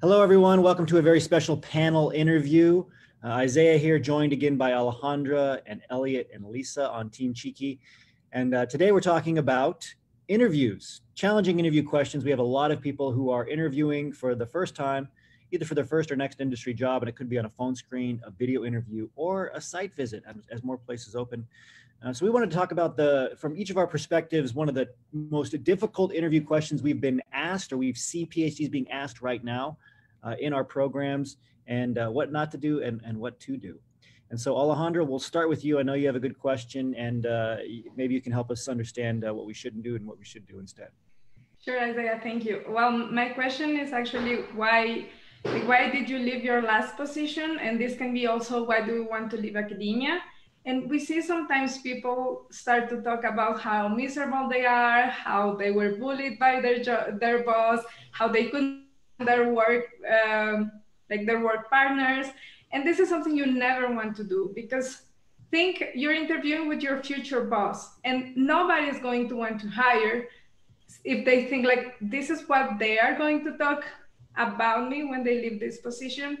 Hello, everyone. Welcome to a very special panel interview. Uh, Isaiah here, joined again by Alejandra and Elliot and Lisa on Team Cheeky. And uh, today we're talking about interviews, challenging interview questions. We have a lot of people who are interviewing for the first time, either for their first or next industry job, and it could be on a phone screen, a video interview, or a site visit as, as more places open. Uh, so we want to talk about the, from each of our perspectives, one of the most difficult interview questions we've been asked or we've see PhDs being asked right now uh, in our programs and uh, what not to do and, and what to do. And so Alejandra, we'll start with you. I know you have a good question and uh, maybe you can help us understand uh, what we shouldn't do and what we should do instead. Sure, Isaiah, thank you. Well, my question is actually why why did you leave your last position? And this can be also why do you want to leave academia? And we see sometimes people start to talk about how miserable they are, how they were bullied by their jo- their boss, how they couldn't their work um, like their work partners. And this is something you never want to do because think you're interviewing with your future boss and nobody is going to want to hire if they think like this is what they are going to talk about me when they leave this position.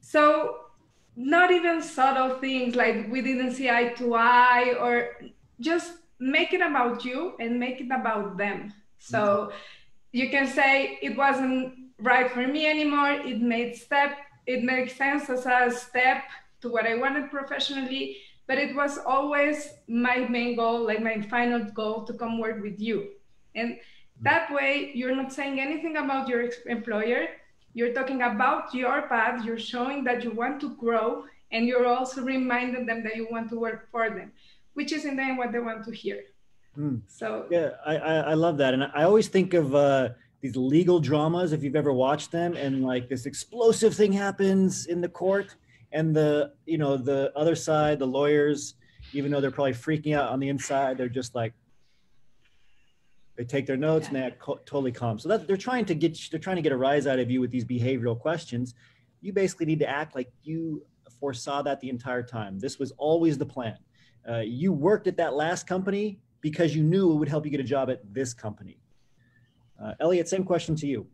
So not even subtle things like we didn't see eye to eye or just make it about you and make it about them. So you can say it wasn't right for me anymore. It made step it makes sense as a step to what i wanted professionally but it was always my main goal like my final goal to come work with you. And that way you're not saying anything about your employer you're talking about your path, you're showing that you want to grow, and you're also reminding them that you want to work for them, which is in the end what they want to hear. Mm. So yeah, I, I love that, and I always think of uh, these legal dramas if you've ever watched them, and like this explosive thing happens in the court, and the you know the other side, the lawyers, even though they're probably freaking out on the inside, they're just like they take their notes and they act co- totally calm. So that they're trying to get they're trying to get a rise out of you with these behavioral questions. You basically need to act like you foresaw that the entire time. This was always the plan. Uh, you worked at that last company because you knew it would help you get a job at this company. Uh, Elliot, same question to you.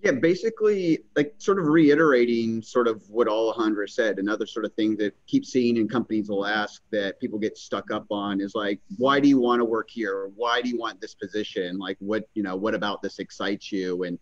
Yeah, basically, like sort of reiterating sort of what Alejandra said. Another sort of thing that keep seeing and companies will ask that people get stuck up on is like, why do you want to work here? Why do you want this position? Like, what you know, what about this excites you? And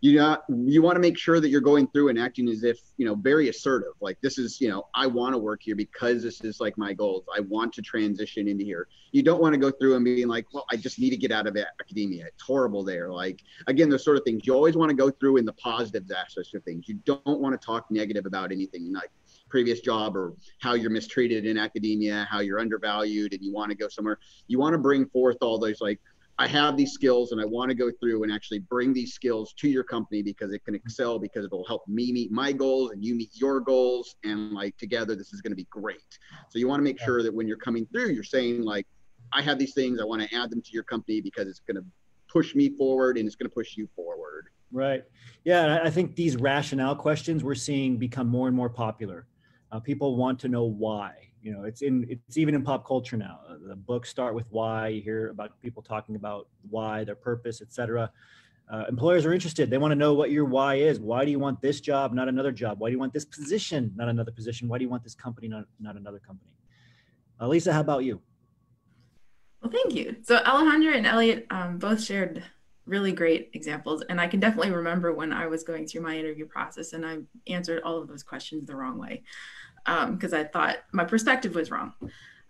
you not you want to make sure that you're going through and acting as if you know very assertive like this is you know i want to work here because this is like my goals. I want to transition into here. You don't want to go through and being like well i just need to get out of academia. It's horrible there. Like again those sort of things. You always want to go through in the positive aspects of things. You don't want to talk negative about anything like previous job or how you're mistreated in academia how you're undervalued and you want to go somewhere. You want to bring forth all those like I have these skills and I want to go through and actually bring these skills to your company because it can excel because it'll help me meet my goals and you meet your goals and like together this is going to be great. So you want to make sure that when you're coming through you're saying like I have these things I want to add them to your company because it's going to push me forward and it's going to push you forward. Right. Yeah, I think these rationale questions we're seeing become more and more popular. Uh, people want to know why you know it's in it's even in pop culture now. Uh, the books start with why you hear about people talking about why their purpose etc uh, employers are interested. They want to know what your why is. Why do you want this job not another job? Why do you want this position not another position? Why do you want this company not, not another company? Uh, lisa how about you? Well thank you. So alejandra and elliot um, both shared really great examples and i can definitely remember when i was going through my interview process and i answered all of those questions the wrong way because um, I thought my perspective was wrong.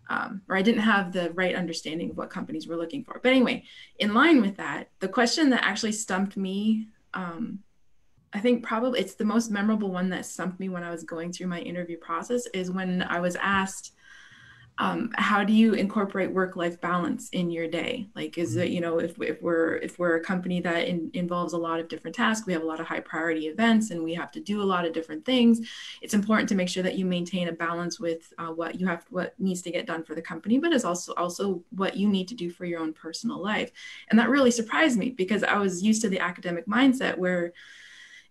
Um, or I didn't have the right understanding of what companies were looking for. But anyway, in line with that, the question that actually stumped me, um, I think probably it's the most memorable one that stumped me when I was going through my interview process is when I was asked, um, how do you incorporate work-life balance in your day? Like is it you know if, if we're if we're a company that in, involves a lot of different tasks we have a lot of high priority events and we have to do a lot of different things it's important to make sure that you maintain a balance with uh, what you have what needs to get done for the company but is also also what you need to do for your own personal life. And that really surprised me because i was used to the academic mindset where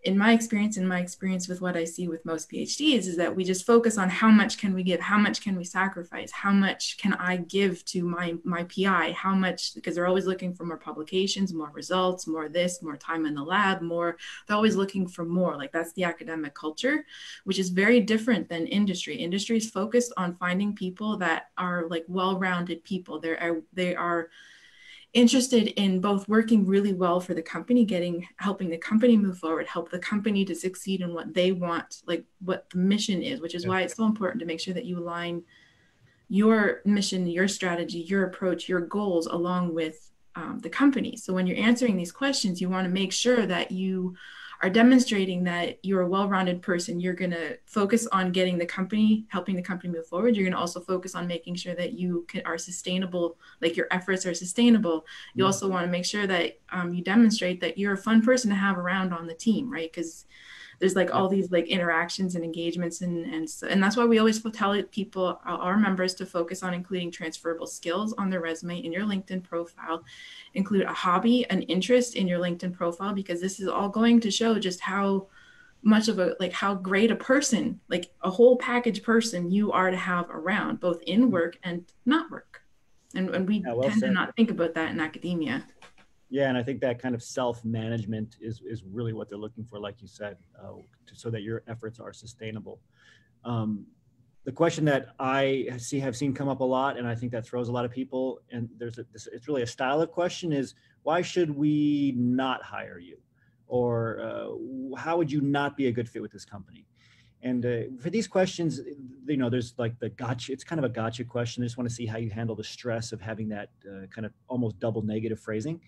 in my experience, in my experience with what I see with most PhDs, is that we just focus on how much can we give, how much can we sacrifice, how much can I give to my my PI, how much because they're always looking for more publications, more results, more this, more time in the lab, more. They're always looking for more. Like that's the academic culture, which is very different than industry. Industry is focused on finding people that are like well-rounded people. They're they are interested in both working really well for the company getting helping the company move forward help the company to succeed in what they want like what the mission is which is yeah. why it's so important to make sure that you align your mission your strategy your approach your goals along with um, the company so when you're answering these questions you want to make sure that you are demonstrating that you're a well-rounded person you're going to focus on getting the company helping the company move forward. You're going to also focus on making sure that you can, are sustainable like your efforts are sustainable. You mm-hmm. also want to make sure that um, you demonstrate that you're a fun person to have around on the team right? Because there's like all these like interactions and engagements and and so, and that's why we always tell people our members to focus on including transferable skills on their resume in your linkedin profile include a hobby an interest in your linkedin profile because this is all going to show just how much of a like how great a person like a whole package person you are to have around both in mm-hmm. work and not work and, and we yeah, well tend said. to not think about that in academia yeah, and I think that kind of self-management is is really what they're looking for, like you said, uh, to, so that your efforts are sustainable. Um, the question that I see have seen come up a lot, and I think that throws a lot of people, and there's a, this, it's really a style of question: is why should we not hire you, or uh, how would you not be a good fit with this company? And uh, for these questions, you know, there's like the gotcha. It's kind of a gotcha question. I just want to see how you handle the stress of having that uh, kind of almost double negative phrasing.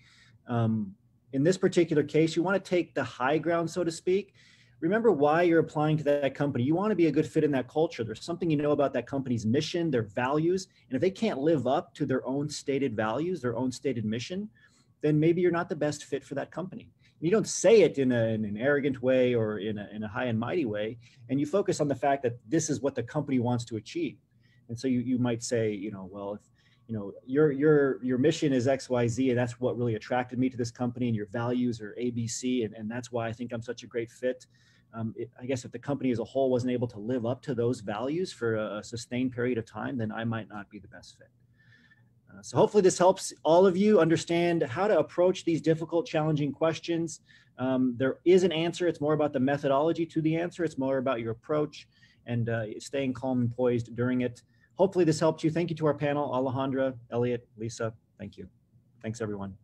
Um, in this particular case, you want to take the high ground, so to speak. Remember why you're applying to that company. You want to be a good fit in that culture. There's something you know about that company's mission, their values. And if they can't live up to their own stated values, their own stated mission, then maybe you're not the best fit for that company. You don't say it in, a, in an arrogant way or in a, in a high and mighty way. And you focus on the fact that this is what the company wants to achieve. And so you, you might say, you know, well, if, you know your your your mission is xyz and that's what really attracted me to this company and your values are abc and, and that's why i think i'm such a great fit. Um, it, i guess if the company as a whole wasn't able to live up to those values for a, a sustained period of time then i might not be the best fit. Uh, so hopefully this helps all of you understand how to approach these difficult challenging questions. Um, there is an answer. It's more about the methodology to the answer. It's more about your approach and uh, staying calm and poised during it Hopefully this helped you. Thank you to our panel, Alejandra, Elliot, Lisa. Thank you. Thanks everyone.